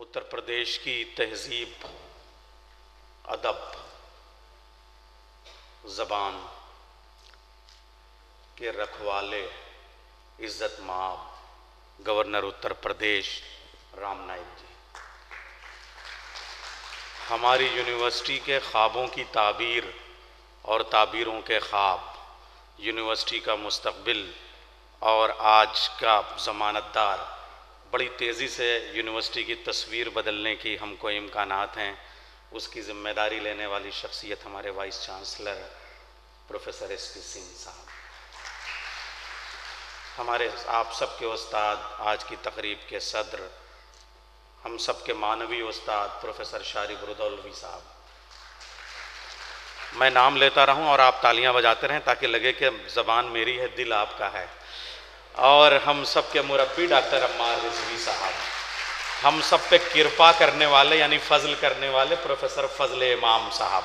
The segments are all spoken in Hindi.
उत्तर प्रदेश की तहजीब, अदब, ज़बान के रखवाले, इज़्ज़त माब गवर्नर उत्तर प्रदेश राम नाइक जी। हमारी यूनिवर्सिटी के ख्वाबों की ताबीर और ताबीरों के ख्वाब, यूनिवर्सिटी का मुस्तबिल और आज का ज़मानतदार बड़ी तेज़ी से यूनिवर्सिटी की तस्वीर बदलने की हमको इम्कान हैं। उसकी ज़िम्मेदारी लेने वाली शख्सियत हमारे vice chancellor, professor S P Singh साहब। हमारे, आप सबके उस्ताद आज की तकरीब के सदर, हम सबके मानवीय उस्ताद प्रोफेसर शारी बुरदौलवी साहब। मैं नाम लेता रहूँ और आप तालियाँ बजाते रहें ताकि लगे कि ज़बान मेरी है, दिल आपका है। और हम सब के मुरबी डॉक्टर अम्मार रिजवी साहब। हम सब पे कृपा करने वाले, यानी फजल करने वाले प्रोफेसर फजल इमाम साहब।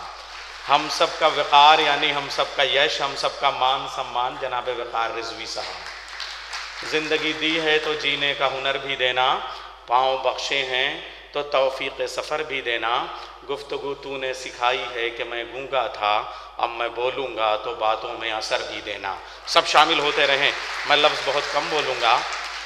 हम सब का वक़ार, यानी हम सब का यश, हम सब का मान सम्मान, जनाब वक़ार रिजवी साहब। ज़िंदगी दी है तो जीने का हुनर भी देना, पाँव बख्शे हैं तो तौफीक सफ़र भी देना। गुफ्तु तू ने सिखाई है कि मैं गूँगा था, अब मैं बोलूँगा तो बातों में असर भी देना। सब शामिल होते रहें। मैं लफ्ज़ बहुत कम बोलूँगा।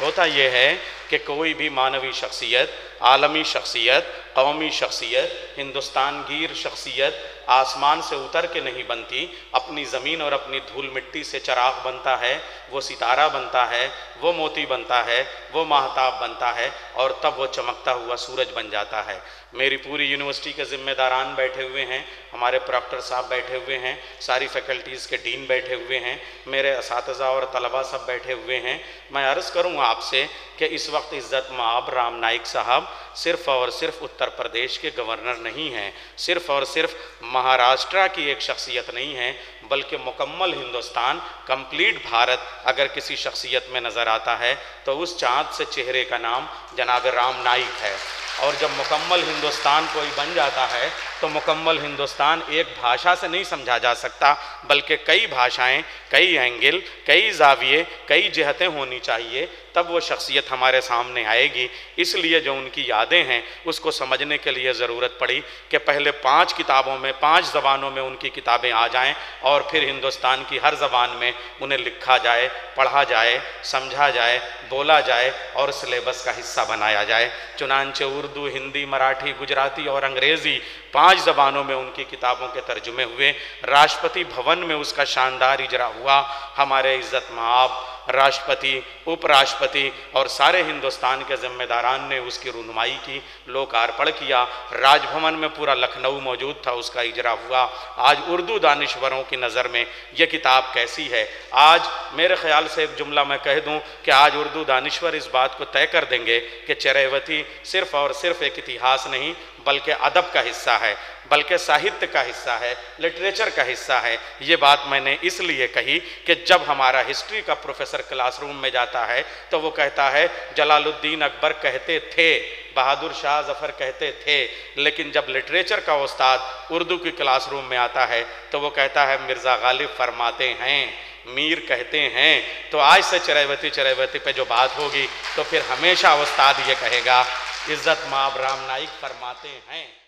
होता यह है कि कोई भी मानवी शख्सियत आलमी शख्सियत, कौमी शख्सियत, हिंदुस्तान गिर शख्सियत, आसमान से उतर के नहीं बनती, अपनी ज़मीन और अपनी धूल मिट्टी से चराग बनता है, वो सितारा बनता है, वो मोती बनता है, वो महताब बनता है, और तब वो चमकता हुआ सूरज बन जाता है। मेरी पूरी यूनिवर्सिटी के ज़िम्मेदारान बैठे हुए हैं, हमारे प्रॉक्टर साहब बैठे हुए हैं, सारी फैकल्टीज़ के डीन बैठे हुए हैं, मेरे इस और तलबा सब बैठे हुए हैं। मैं अर्ज़ करूँगा आपसे कि इस वक्त इज़्ज़त माब राम नाइक साहब सिर्फ़ और सिर्फ़ उत्तर प्रदेश के गवर्नर नहीं हैं, सिर्फ़ और सिर्फ़ महाराष्ट्र की एक शख्सियत नहीं है, बल्कि मुकम्मल हिंदुस्तान कंप्लीट भारत अगर किसी शख्सियत में नज़र आता है तो उस चाँद से चेहरे का नाम जनाब राम नाइक है। और जब मुकम्मल हिंदुस्तान कोई बन जाता है तो मुकम्मल हिंदुस्तान एक भाषा से नहीं समझा जा सकता बल्कि कई भाषाएँ, कई एंगल कई जाविये कई जहतें होनी चाहिए तब वो शख्सियत हमारे सामने आएगी। इसलिए जो उनकी यादें हैं उसको समझने के लिए ज़रूरत पड़ी कि पहले पाँच किताबों में पाँच ज़बानों में उनकी किताबें आ जाएँ और फिर हिंदुस्तान की हर ज़बान में उन्हें लिखा जाए पढ़ा जाए समझा जाए बोला जाए और सिलेबस का हिस्सा बनाया जाए। चुनानचे उर्दू हिंदी मराठी गुजराती और अंग्रेज़ी पाँच ज़बानों में उनकी किताबों के तर्जुमे हुए। राष्ट्रपति भवन में उसका शानदार इजरा हुआ। हमारे इज़्ज़त माब राष्ट्रपति, उपराष्ट्रपति और सारे हिंदुस्तान के ज़िम्मेदारान ने उसकी रुनमाई की लोकार्पण किया। राजभवन में पूरा लखनऊ मौजूद था, उसका इजरा हुआ। आज उर्दू दानश्वरों की नज़र में यह किताब कैसी है? आज मेरे ख्याल से एक जुमला मैं कह दूँ कि आज उर्दू दानश्वर इस बात को तय कर देंगे कि चरैवती सिर्फ़ और सिर्फ़ एक इतिहास नहीं, बल्कि अदब का हिस्सा है, बल्कि साहित्य का हिस्सा है, लिटरेचर का हिस्सा है। ये बात मैंने इसलिए कही कि जब हमारा हिस्ट्री का प्रोफेसर क्लासरूम में जाता है तो वो कहता है, जलालुद्दीन अकबर कहते थे, बहादुर शाह जफ़र कहते थे, लेकिन जब लिटरेचर का उस्ताद उर्दू की क्लासरूम में आता है तो वो कहता है, मिर्ज़ा गालिब फरमाते हैं, मीर कहते हैं तो आज से चरैवती चरैवती पे जो बात होगी तो फिर हमेशा उस्ताद ये कहेगा, इज़्ज़त माब राम नाइक फरमाते हैं।